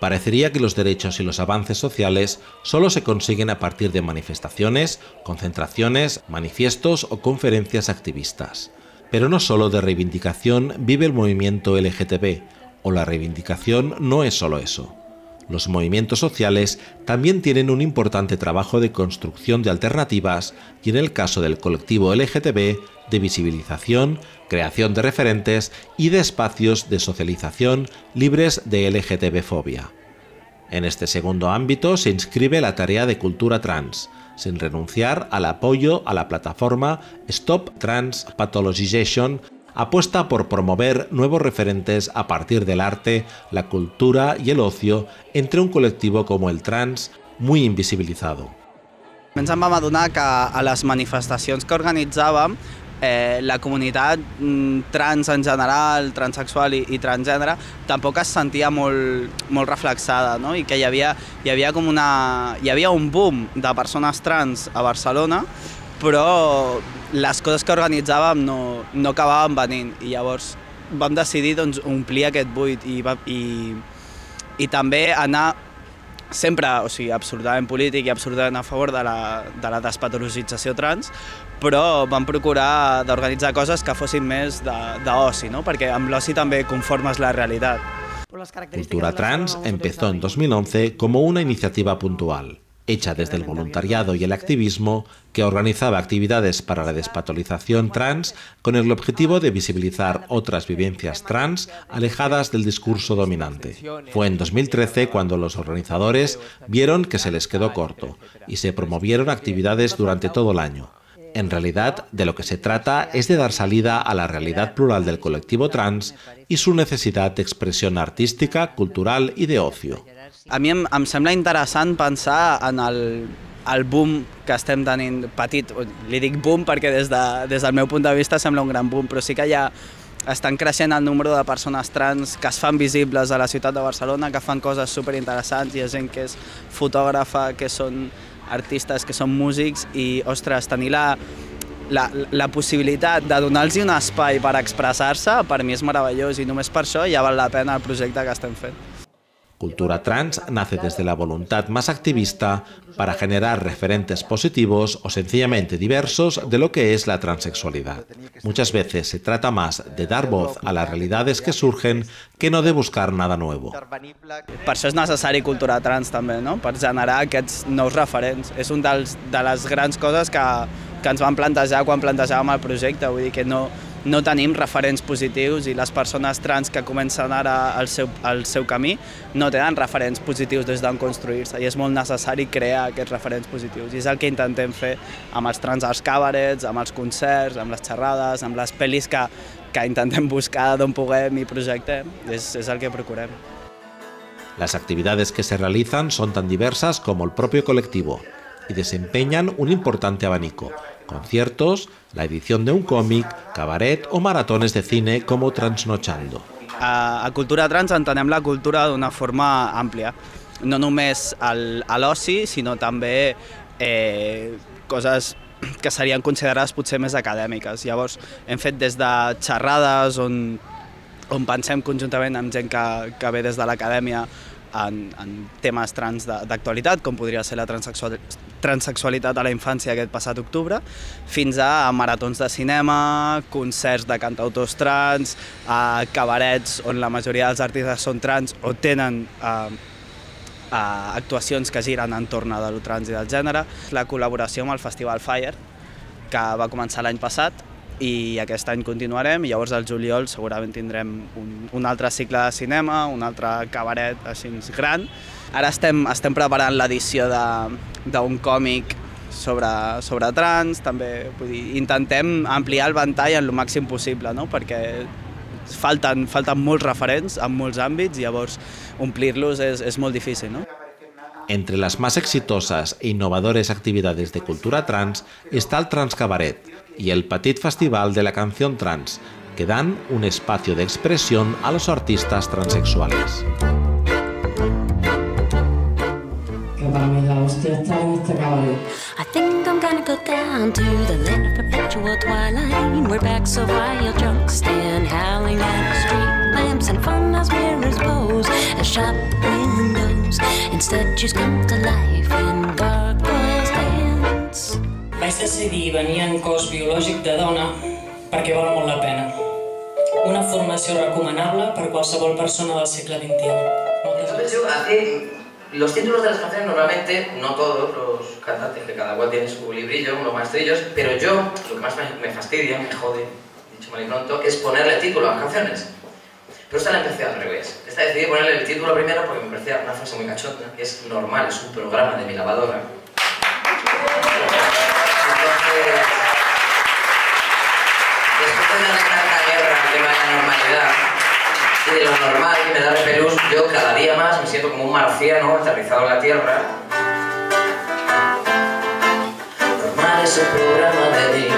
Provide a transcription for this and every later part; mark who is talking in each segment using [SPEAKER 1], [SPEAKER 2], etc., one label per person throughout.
[SPEAKER 1] Parecería que los derechos y los avances sociales solo se consiguen a partir de manifestaciones, concentraciones, manifiestos o conferencias activistas. Pero no solo de reivindicación vive el movimiento LGTB, o la reivindicación no es solo eso. Los movimientos sociales también tienen un importante trabajo de construcción de alternativas y en el caso del colectivo LGTB, de visibilización, creación de referentes y de espacios de socialización libres de LGTB-fobia. En este segundo ámbito se inscribe la tarea de cultura trans, sin renunciar al apoyo a la plataforma Stop Trans Pathologization apuesta por promover nuevos referentes a partir del arte, la cultura y el ocio entre un colectivo como el trans muy invisibilizado.
[SPEAKER 2] Ens en vam adonar que a les manifestacions que organitzàvem eh, la comunitat mm, trans en general, transexual i, i transgènere, tampoc es sentia molt, molt reflexada, no? i que hi havia, hi havia com una... hi havia un boom de persones trans a Barcelona, però les coses que organitzàvem no, no acabaven venint i llavors vam decidir doncs, omplir aquest buit i, i, i també anar sempre, o sigui, absolutament polític i absolutament a favor de la, de la despatologització trans, però vam procurar d'organitzar coses que fossin més d'oci, no? perquè amb l'oci també conformes la realitat.
[SPEAKER 1] Cultura Trans empezó en 2011 como una iniciativa puntual. Hecha desde el voluntariado y el activismo, que organizaba actividades para la despatolización trans con el objetivo de visibilizar otras vivencias trans alejadas del discurso dominante. Fue en 2013 cuando los organizadores vieron que se les quedó corto y se promovieron actividades durante todo el año. En realidad, de lo que se trata es de dar salida a la realidad plural del colectivo trans y su necesidad de expresión artística, cultural y de ocio.
[SPEAKER 2] A mi em, em sembla interessant pensar en el, el boom que estem tenint petit, li dic boom perquè des, de, des del meu punt de vista sembla un gran boom, però sí que ja estan creixent el número de persones trans que es fan visibles a la ciutat de Barcelona, que fan coses superinteressants, hi ha gent que és fotògrafa, que són artistes, que són músics i, ostres, tenir la, la, la possibilitat de donar-los un espai per expressar-se, per mi és meravellós i només per això ja val la pena el projecte que estem fent.
[SPEAKER 1] Cultura Trans nace desde la voluntad más activista para generar referentes positivos o sencillamente diversos de lo que es la transexualidad. Muchas veces se trata más de dar voz a las realidades que surgen que no de buscar nada nuevo.
[SPEAKER 2] Per això és necessari cultura trans també, no? per generar aquests nous referents. És un dels, de les grans coses que, que ens van plantejar quan plantejàvem el projecte, vull dir que no, no tenim referents positius i les persones trans que comencen ara el seu, el seu camí no tenen referents positius des d'on construir-se i és molt necessari crear aquests referents positius. I és el que intentem fer amb els trans als cabarets, amb els concerts, amb les xerrades, amb les pel·lis que, que intentem buscar d'on puguem i projectem, és, és el que procurem.
[SPEAKER 1] Las actividades que se realizan son tan diversas como el propio colectivo y desempeñan un importante abanico, conciertos, la edición de un còmic, cabaret o maratones de cine como Transnochando.
[SPEAKER 2] A, a Cultura Trans entenem la cultura d'una forma àmplia, no només al, a l'oci, sinó també eh, coses que serien considerades potser més acadèmiques. Llavors, hem fet des de xerrades on, on pensem conjuntament amb gent que, que ve des de l'acadèmia en, en temes trans d'actualitat, com podria ser la transexual, transexualitat a la infància aquest passat octubre, fins a maratons de cinema, concerts de cantautors trans, a cabarets on la majoria dels artistes són trans o tenen eh, eh, actuacions que giren entorn del trans i del gènere. La col·laboració amb el Festival Fire, que va començar l'any passat, i aquest any continuarem i llavors al juliol segurament tindrem un, un altre cicle de cinema, un altre cabaret així gran. Ara estem, estem preparant l'edició d'un còmic sobre, sobre trans, també vull dir, intentem ampliar el ventall en el màxim possible, no? perquè falten, falten molts referents en molts àmbits, i llavors omplir-los és, és molt difícil. No?
[SPEAKER 1] Entre las más exitosas e innovadoras actividades de cultura trans está el Trans Y el Petit Festival de la Canción Trans, que dan un espacio de expresión a los artistas transexuales.
[SPEAKER 3] Que para mí la hostia está en este cabaret. I think I'm gonna go down to the land of perpetual twilight Where backs of wild drunks stand howling at the street lamps And fun as mirrors pose as shop windows Instead, she's come to life in.
[SPEAKER 4] Vaig decidir venir en cos biològic de dona perquè val molt la pena. Una formació recomanable per qualsevol persona del segle XXI.
[SPEAKER 5] Entonces yo hace los títulos de las canciones normalmente, no todos los cantantes, que cada cual tiene su librillo, unos maestrillos, pero yo, lo que más me, fastidia, me jode, dicho mal y pronto, es ponerle título a las canciones. Pero esta la empecé al revés. Esta decidí ponerle el título primero porque me parecía una frase muy cachonda, que es normal, es un programa de mi lavadora. Una tanta guerra el tema de la normalidad y de lo normal que me da repelús, yo cada día más me siento como un marciano aterrizado en la Tierra. Normal es el programa de mi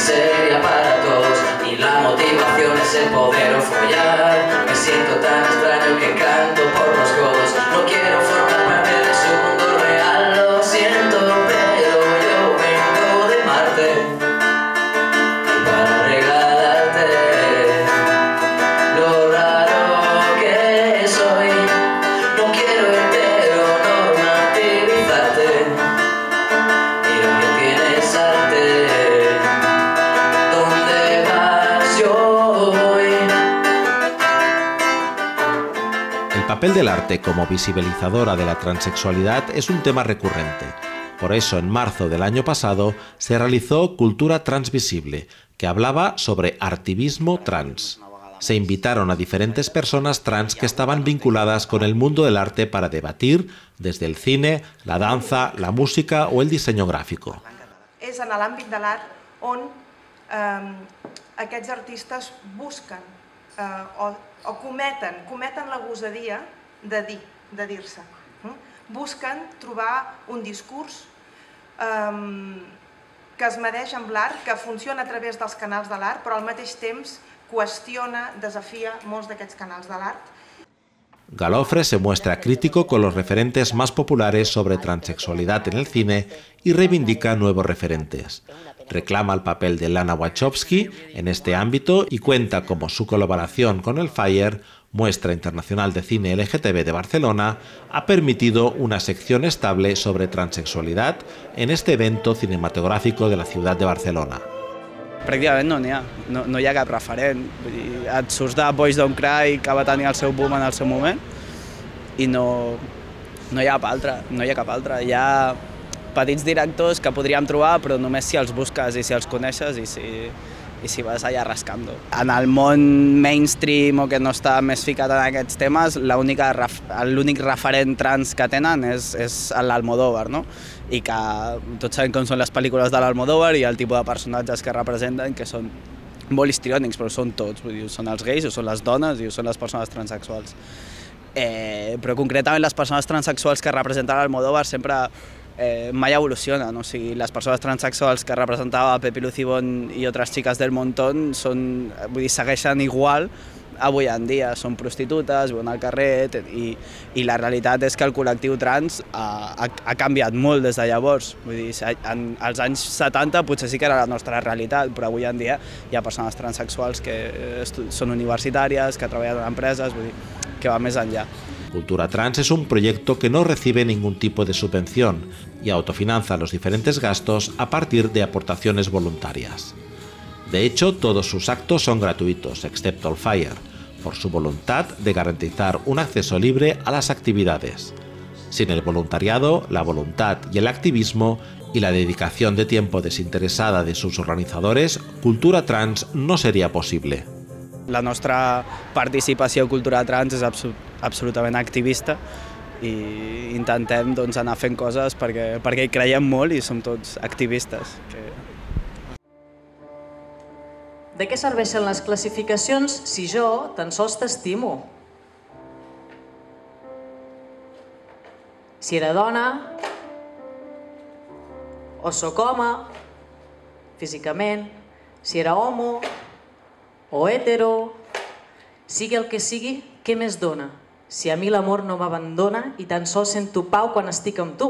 [SPEAKER 5] miseria para todos y la motivación es el poder o follar. Me siento tan extraño que canto por los codos. No quiero formar parte de su mundo real, lo siento, pero yo vengo de Marte
[SPEAKER 1] papel del arte como visibilizadora de la transexualidad es un tema recurrente. Por eso, en marzo del año pasado, se realizó Cultura Transvisible, que hablaba sobre artivismo trans. Se invitaron a diferentes personas trans que estaban vinculadas con el mundo del arte para debatir desde el cine, la danza, la música o el diseño gráfico.
[SPEAKER 6] és en l'àmbit de on eh, aquests artistes busquen eh, o, o cometen, cometen la gosadia de dir, de dir-se. Mm? Busquen trobar un discurs eh, que es medeix amb l'art, que funciona a través dels canals de l'art, però al mateix temps qüestiona, desafia molts d'aquests canals de l'art
[SPEAKER 1] Galofre se muestra crítico con los referentes más populares sobre transexualidad en el cine y reivindica nuevos referentes. Reclama el papel de Lana Wachowski en este ámbito y cuenta cómo su colaboración con el Fire, muestra internacional de cine LGTB de Barcelona, ha permitido una sección estable sobre transexualidad en este evento cinematográfico de la ciudad de Barcelona.
[SPEAKER 2] Pràcticament no n'hi ha, no, no hi ha cap referent. Vull dir, et surts de Boys Don't Cry, que va tenir el seu boom en el seu moment, i no, no hi ha cap altre, no hi ha cap altre. Hi ha petits directors que podríem trobar, però només si els busques i si els coneixes i si, i si vas allà rascando. En el món mainstream o que no està més ficat en aquests temes, l'únic ref, referent trans que tenen és, és l'Almodóvar, no? i que tots sabem com són les pel·lícules de l'Almodóvar i el tipus de personatges que representen, que són molt histriònics, però són tots, vull dir, són els gais, o són les dones i són les persones transexuals. Eh, però concretament les persones transexuals que representen l'Almodóvar sempre eh, mai evolucionen, o sigui, les persones transexuals que representava Pepi Lucibón i altres xiques del Montón són, vull dir, segueixen igual avui en dia, són prostitutes, viuen al carrer i, i la realitat és que el col·lectiu trans ha, ha, ha canviat molt des de llavors. Vull dir, en, als anys 70 potser sí que era la nostra realitat, però avui en dia hi ha persones transexuals que són universitàries, que treballen en empreses, vull dir, que va més enllà.
[SPEAKER 1] Cultura Trans es un proyecto que no recibe ningún tipo de subvención y autofinanza los diferentes gastos a partir de aportaciones voluntarias. De hecho, todos sus actos son gratuitos, excepto el Fire, por su voluntad de garantizar un acceso libre a las actividades. Sin el voluntariado, la voluntad y el activismo y la dedicación de tiempo desinteresada de sus organizadores, Cultura Trans no sería posible.
[SPEAKER 2] La nostra participació a Cultura Trans és absolutament activista i intentem doncs, anar fent coses perquè, perquè hi creiem molt i som tots activistes. Que...
[SPEAKER 7] De què serveixen les classificacions si jo tan sols t'estimo? Si era dona, o sóc home, físicament, si era homo o hetero, sigui el que sigui, què més dona? Si a mi l'amor no m'abandona i tan sols sento pau quan estic amb tu,